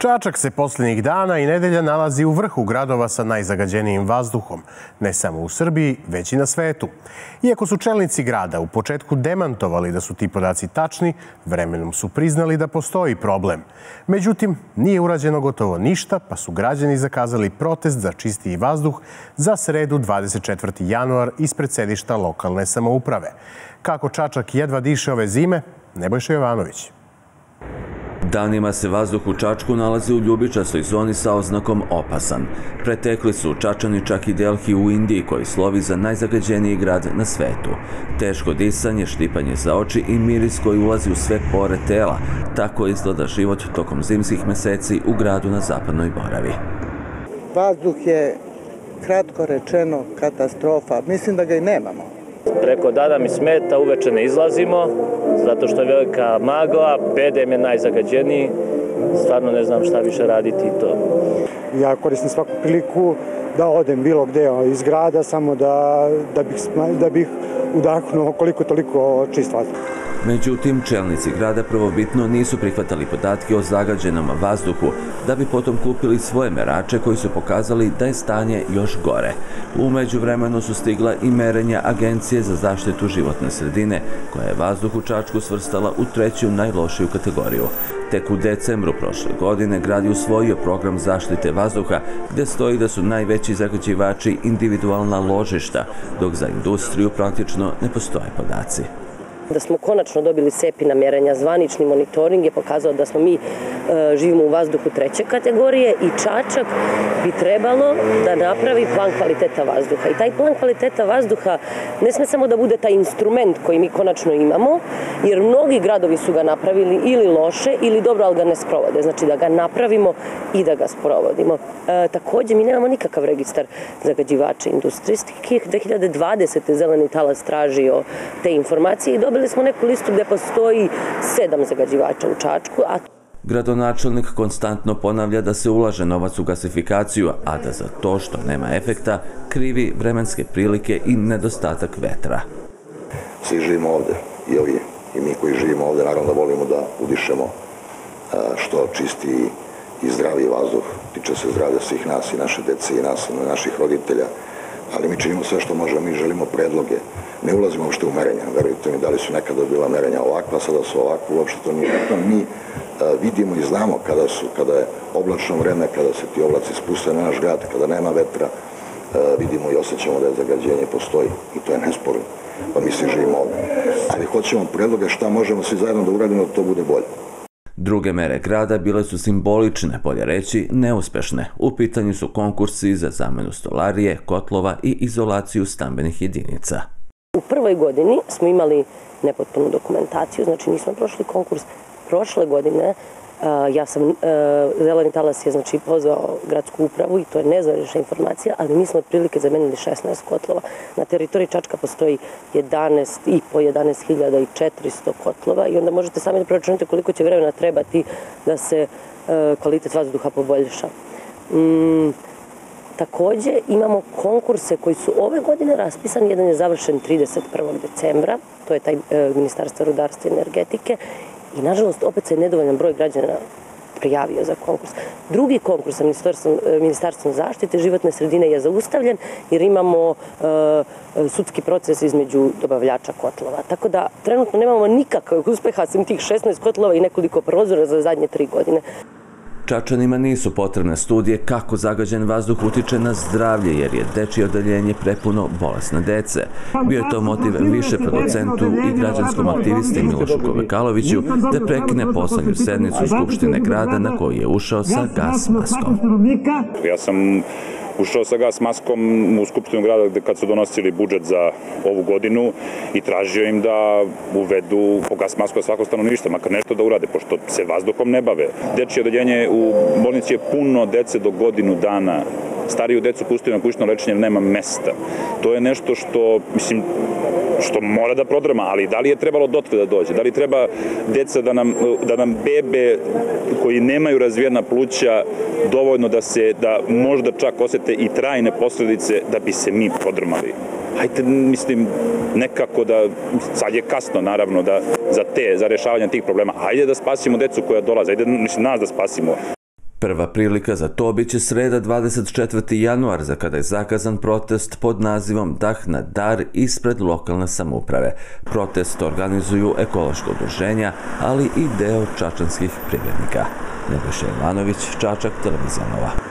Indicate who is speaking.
Speaker 1: Čačak se posljednjih dana i nedelja nalazi u vrhu gradova sa najzagađenijim vazduhom, ne samo u Srbiji, već i na svetu. Iako su čelnici grada u početku demantovali da su ti podaci tačni, vremenom su priznali da postoji problem. Međutim, nije urađeno gotovo ništa, pa su građani zakazali protest za čistiji vazduh za sredu 24. januar ispred sedišta lokalne samouprave. Kako Čačak jedva diše ove zime, Nebojša Jovanović.
Speaker 2: Danima se vazduh u Čačku nalazi u ljubičastoj zoni sa oznakom opasan. Pretekli su Čačani čak i Delhi u Indiji koji slovi za najzagađeniji grad na svetu. Teško disanje, štipanje za oči i miris koji ulazi u sve pore tela. Tako izgleda život tokom zimskih meseci u gradu na zapadnoj Boravi.
Speaker 3: Vazduh je kratko rečeno katastrofa. Mislim da ga i nemamo.
Speaker 4: Preko dana mi smeta, uveče ne izlazimo, zato što je velika magla, bedem je najzagađeniji, stvarno ne znam šta više raditi i to.
Speaker 5: Ja koristim svaku priliku da odem bilo gde iz grada, samo da, da, bih, da bih udahnuo koliko toliko čist vazduh.
Speaker 2: Međutim, čelnici grada prvobitno nisu prihvatali podatke o zagađenom vazduhu, da bi potom kupili svoje merače koji su pokazali da je stanje još gore. Umeđu vremenu su stigla i merenja Agencije za zaštitu životne sredine, koja je vazduh u Čačku svrstala u treću najlošiju kategoriju. Tek u decembru prošle godine grad je usvojio program zaštite vazduha gde stoji da su najveći zagađivači individualna ložišta, dok za industriju praktično ne postoje podaci
Speaker 6: da smo konačno dobili SEPI na mjerenja. Zvanični monitoring je pokazao da smo mi e, živimo u vazduhu treće kategorije i Čačak bi trebalo da napravi plan kvaliteta vazduha. I taj plan kvaliteta vazduha ne sme samo da bude taj instrument koji mi konačno imamo, jer mnogi gradovi su ga napravili ili loše ili dobro, ali ga ne sprovode. Znači da ga napravimo i da ga sprovodimo. E, takođe, mi nemamo nikakav registar zagađivača industrijskih. 2020. zeleni talas tražio te informacije i dobili Dobili smo neku listu gde postoji sedam zagađivača u Čačku, a
Speaker 2: Gradonačelnik konstantno ponavlja da se ulaže novac u gasifikaciju, a da za to što nema efekta krivi vremenske prilike i nedostatak vetra.
Speaker 7: Svi živimo ovde, i ovi, i mi koji živimo ovde, naravno da volimo da udišemo što čisti i zdravi vazduh. Tiče se zdravlja svih nas i naše dece i nas i naših roditelja ali mi činimo sve što možemo, mi želimo predloge. Ne ulazimo uopšte u merenja, verujte mi, da li su nekada bila merenja ovakva, sada su ovakva, uopšte to nije bitno. Mi e, vidimo i znamo kada, su, kada je oblačno vreme, kada se ti oblaci spuste na naš grad, kada nema vetra, e, vidimo i osjećamo da je zagađenje postoji i to je nesporno. Pa mi svi živimo ovdje. Ali hoćemo predloge šta možemo svi zajedno da uradimo da to bude bolje.
Speaker 2: Druge mere grada bile su simbolične, bolje reći, neuspešne. U pitanju su konkursi za zamenu stolarije, kotlova i izolaciju stambenih jedinica.
Speaker 6: U prvoj godini smo imali nepotpunu dokumentaciju, znači nismo prošli konkurs. Prošle godine ja sam, uh, Zeleni talas je znači pozvao gradsku upravu i to je nezvanična informacija, ali mi smo otprilike zamenili 16 kotlova. Na teritoriji Čačka postoji 11 i po 11.400 kotlova i onda možete sami da proračunate koliko će vremena trebati da se uh, kvalitet vazduha poboljša. Mm, Takođe imamo konkurse koji su ove godine raspisani, jedan je završen 31. decembra, to je taj Ministarstvo rudarstva i energetike I nažalost, opet se nedovoljan broj građana prijavio za konkurs. Drugi konkurs sa Ministarstvom, Ministarstvom zaštite životne sredine je zaustavljen jer imamo uh, sudski proces između dobavljača kotlova. Tako da trenutno nemamo nikakvog uspeha sem tih 16 kotlova i nekoliko prozora za zadnje tri godine.
Speaker 2: Čačanima nisu potrebne studije kako zagađen vazduh utiče na zdravlje, jer je dečije odaljenje prepuno bolesne dece. Bio je to motiv više producentu i građanskom aktivisti Milošu Kovekaloviću da prekine poslednju sednicu Skupštine grada na koji je ušao sa gas maskom.
Speaker 8: Ja sam ušao sa gas maskom u Skupštinu grada gde kad su donosili budžet za ovu godinu i tražio im da uvedu po gas masku svako stanovnište, makar nešto da urade, pošto se vazduhom ne bave. Dečije odeljenje u bolnici je puno dece do godinu dana stariju decu pustaju na kućno lečenje nema mesta. To je nešto što, mislim, što mora da prodrama, ali da li je trebalo dotle da dođe? Da li treba deca da nam, da nam bebe koji nemaju razvijena pluća dovoljno da se, da možda čak osete i trajne posledice da bi se mi prodrmali? Hajde, mislim, nekako da, sad je kasno naravno da, za te, za rešavanje tih problema, hajde da spasimo decu koja dolaze, hajde, mislim, nas da spasimo.
Speaker 2: Prva prilika za to biće sreda 24. januar za kada je zakazan protest pod nazivom Dah na dar ispred lokalne samouprave. Protest organizuju ekološko udruženja, ali i deo čačanskih privrednika. Nebojša Ivanović, Čačak, Televizija Nova.